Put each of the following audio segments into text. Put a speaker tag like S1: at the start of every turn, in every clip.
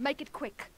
S1: Make it quick.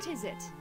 S1: What is it?